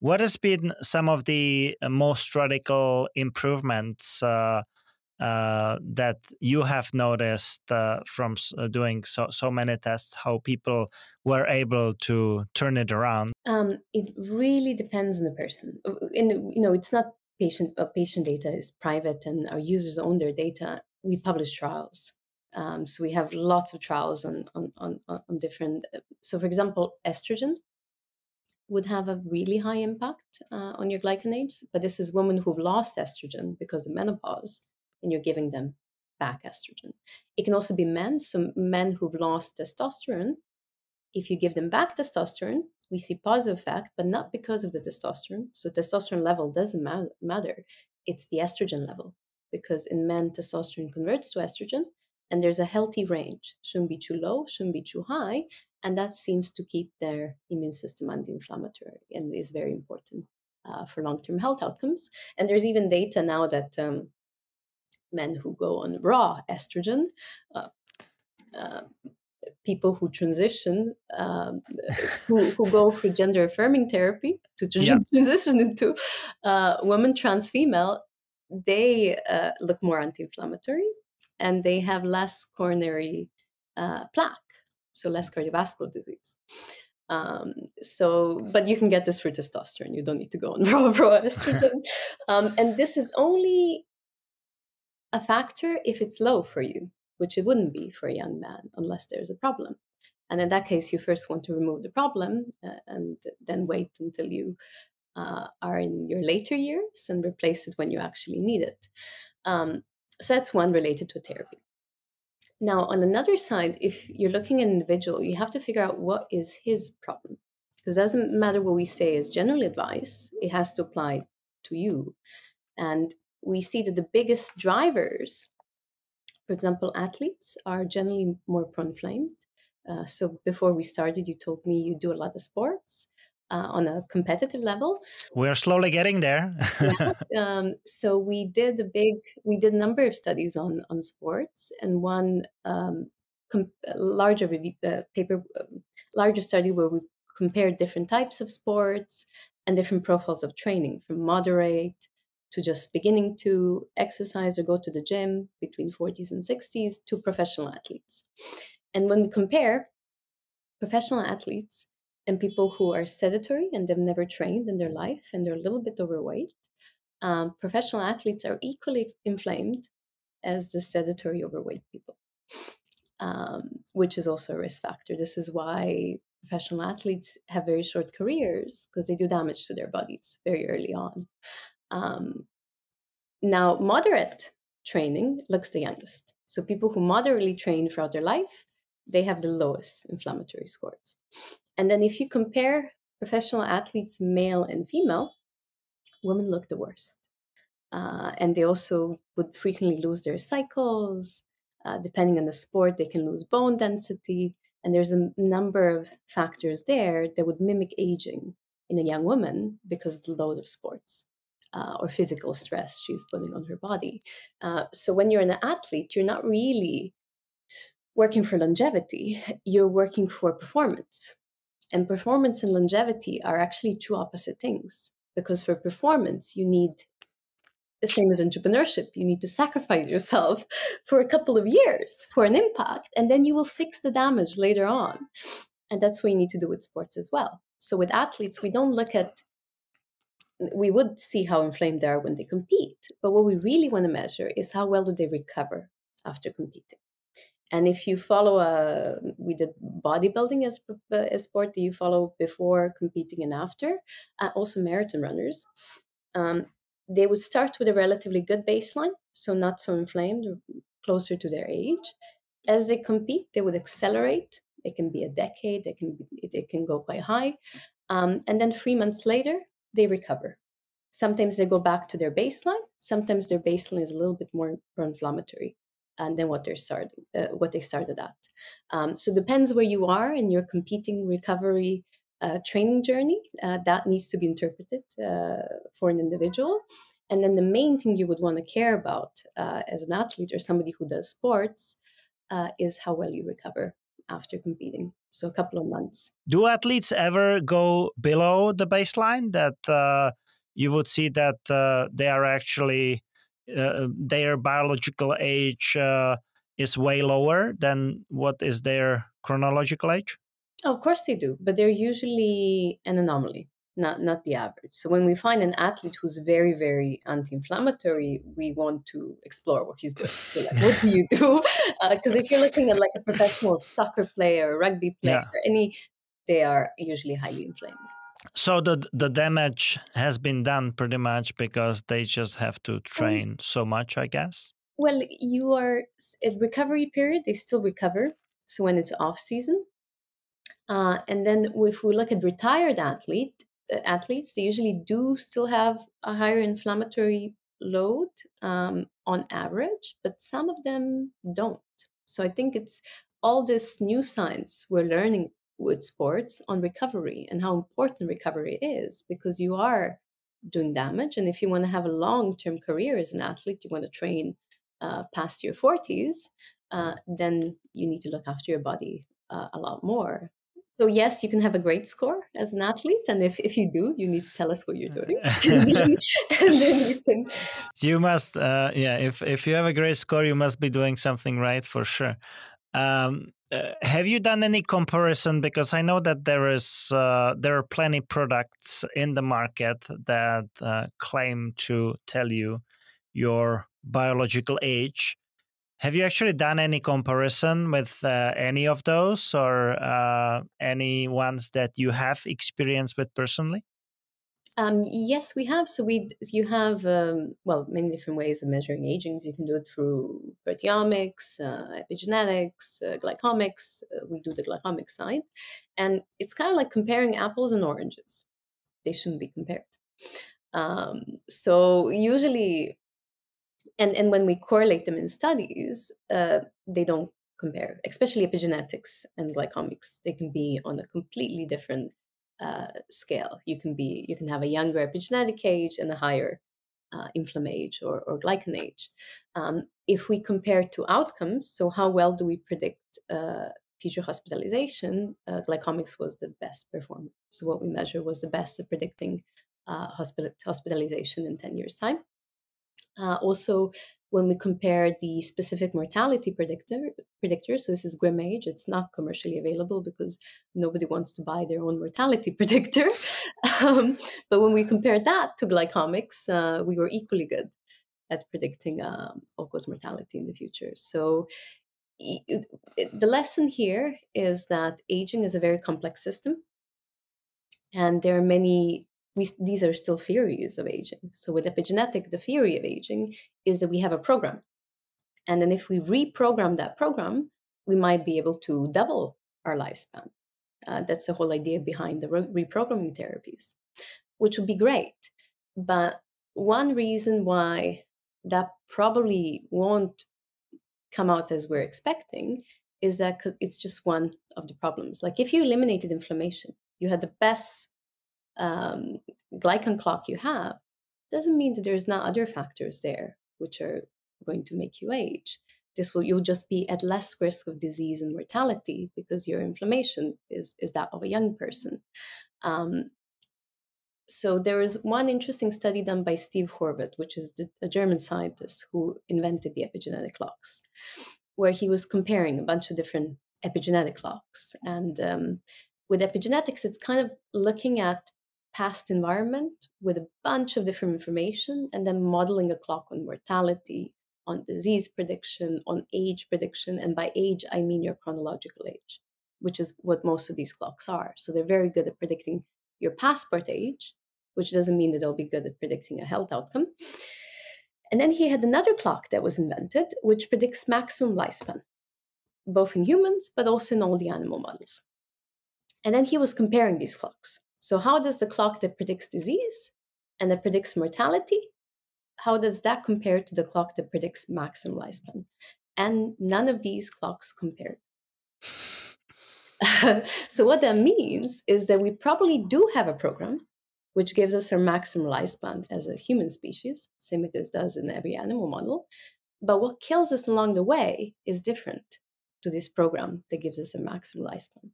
What has been some of the most radical improvements uh, uh, that you have noticed uh, from uh, doing so so many tests? How people were able to turn it around? Um, it really depends on the person. And you know, it's not patient. Uh, patient data is private, and our users own their data. We publish trials. Um, so we have lots of trials on, on, on, on different. Uh, so, for example, estrogen would have a really high impact uh, on your glycan. But this is women who've lost estrogen because of menopause, and you're giving them back estrogen. It can also be men. So men who've lost testosterone, if you give them back testosterone, we see positive effect, but not because of the testosterone. So testosterone level doesn't matter. It's the estrogen level because in men testosterone converts to estrogen, and there's a healthy range. Shouldn't be too low, shouldn't be too high, and that seems to keep their immune system anti-inflammatory and is very important uh, for long-term health outcomes. And there's even data now that um, men who go on raw estrogen, uh, uh, people who transition, um, who, who go through gender affirming therapy to yep. transition into uh, women trans female, they uh, look more anti-inflammatory and they have less coronary uh, plaque so less cardiovascular disease. Um, so, but you can get this for testosterone. You don't need to go on raw, raw estrogen. um, and this is only a factor if it's low for you, which it wouldn't be for a young man unless there's a problem. And in that case, you first want to remove the problem uh, and then wait until you uh, are in your later years and replace it when you actually need it. Um, so that's one related to therapy. Now, on another side, if you're looking at an individual, you have to figure out what is his problem. Because it doesn't matter what we say as general advice, it has to apply to you. And we see that the biggest drivers, for example, athletes, are generally more prone inflamed. Uh, so before we started, you told me you do a lot of sports uh, on a competitive level. We're slowly getting there. yeah. Um, so we did a big, we did a number of studies on on sports, and one um, com- larger review, uh, paper, um, larger study where we compared different types of sports and different profiles of training, from moderate to just beginning to exercise or go to the gym between 40s and 60s to professional athletes. And when we compare professional athletes and people who are sedentary and they've never trained in their life and they're a little bit overweight. Um, professional athletes are equally inflamed as the sedentary overweight people, um, which is also a risk factor. This is why professional athletes have very short careers because they do damage to their bodies very early on. Um, now, moderate training looks the youngest. So people who moderately train throughout their life, they have the lowest inflammatory scores. And then if you compare professional athletes, male and female, women look the worst. Uh, and they also would frequently lose their cycles. Uh, depending on the sport, they can lose bone density. And there's a number of factors there that would mimic aging in a young woman because of the load of sports uh, or physical stress she's putting on her body. Uh, so when you're an athlete, you're not really working for longevity, you're working for performance. And performance and longevity are actually two opposite things. Because for performance, you need the same as entrepreneurship. You need to sacrifice yourself for a couple of years for an impact, and then you will fix the damage later on. And that's what you need to do with sports as well. So with athletes, we don't look at we would see how inflamed they are when they compete, but what we really want to measure is how well do they recover after competing. And if you follow a, we did bodybuilding as a sport that you follow before competing and after, uh, also marathon runners, um, they would start with a relatively good baseline, so not so inflamed, closer to their age. As they compete, they would accelerate. It can be a decade. They can be, can go quite high, um, and then three months later, they recover. Sometimes they go back to their baseline. Sometimes their baseline is a little bit more pro-inflammatory and then what they're starting, uh, what they started at. Um, so depends where you are in your competing recovery uh, training journey. Uh, that needs to be interpreted uh, for an individual. And then the main thing you would want to care about uh, as an athlete or somebody who does sports uh, is how well you recover after competing. so a couple of months. Do athletes ever go below the baseline that you would see that they are actually uh, their biological age uh, is way lower than what is their chronological age? Oh, of course they do, but they're usually an anomaly, not not the average. So when we find an athlete who's very very anti-inflammatory, we want to explore what he's doing. So like, what do you do? Because uh, if you're looking at like a professional soccer player, rugby player, yeah. any, they are usually highly inflamed. So the the damage has been done pretty much because they just have to train um, so much, I guess. Well, you are at recovery period; they still recover. So when it's off season, uh, and then if we look at retired athlete uh, athletes, they usually do still have a higher inflammatory load um, on average, but some of them don't. So I think it's all this new science we're learning with sports on recovery and how important recovery is because you are doing damage. And if you want to have a long term career as an athlete, you want to train uh, past your 40s, uh, then you need to look after your body uh, a lot more. So yes, you can have a great score as an athlete, and if, if you do, you need to tell us what you're doing, and, then, and then you can. You must, uh, yeah. If if you have a great score, you must be doing something right for sure. Um, uh, have you done any comparison? Because I know that there is uh, there are plenty products in the market that uh, claim to tell you your biological age. Have you actually done any comparison with uh, any of those or uh, any ones that you have experience with personally? Um, yes, we have. So we you have um, well many different ways of measuring aging. You can do it through proteomics, uh, epigenetics, uh, glycomics. Uh, we do the glycomics side, and it's kind of like comparing apples and oranges. They shouldn't be compared. Um, so usually and and when we correlate them in studies, uh, they don't compare. Especially epigenetics and glycomics, they can be on a completely different uh, scale. You can be you can have a younger epigenetic age and a higher uh, age or, or glycan age. Um, if we compare to outcomes, so how well do we predict uh, future hospitalization? Uh, glycomics was the best performer. So what we measure was the best at predicting uh, hospital- hospitalization in ten years' time. Uh, also, when we compare the specific mortality predictor predictor, so this is GrimAge, it's not commercially available because nobody wants to buy their own mortality predictor. um, but when we compare that to glycomics, uh, we were equally good at predicting um, all-cause mortality in the future. So the lesson here is that aging is a very complex system, and there are many we, these are still theories of aging. So with epigenetic, the theory of aging is that we have a program. And then if we reprogram that program, we might be able to double our lifespan. Uh, that's the whole idea behind the re- reprogramming therapies, which would be great. But one reason why that probably won't come out as we're expecting is that it's just one of the problems. Like if you eliminated inflammation, you had the best um, glycan clock you have doesn't mean that there's not other factors there which are going to make you age. This will you'll just be at less risk of disease and mortality because your inflammation is is that of a young person. Um, so there was one interesting study done by steve horvath which is the, a german scientist who invented the epigenetic clocks where he was comparing a bunch of different epigenetic clocks. And um, with epigenetics it's kind of looking at past environment with a bunch of different information and then modeling a clock on mortality, on disease prediction, on age prediction. And by age, I mean your chronological age, which is what most of these clocks are. So they're very good at predicting your passport age, which doesn't mean that they'll be good at predicting a health outcome. And then he had another clock that was invented, which predicts maximum lifespan, both in humans, but also in all the animal models. And then he was comparing these clocks. So, how does the clock that predicts disease and that predicts mortality, how does that compare to the clock that predicts maximum lifespan? And none of these clocks compared. so, what that means is that we probably do have a program which gives us our maximum lifespan as a human species, same as this does in every animal model. But what kills us along the way is different to this program that gives us a maximum lifespan.